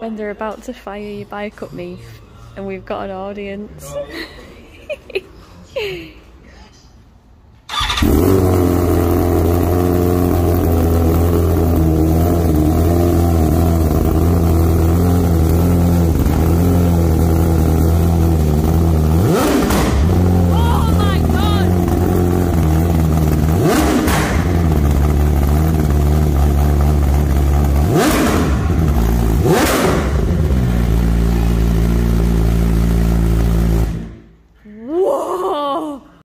when they're about to fire your bike up me and we've got an audience.